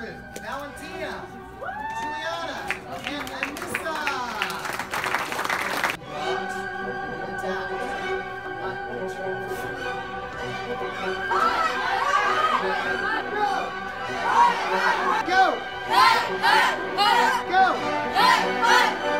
Andrew, Valentina, Juliana, and Anissa. Go! Go! Go!